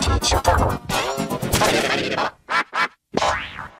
first chapter.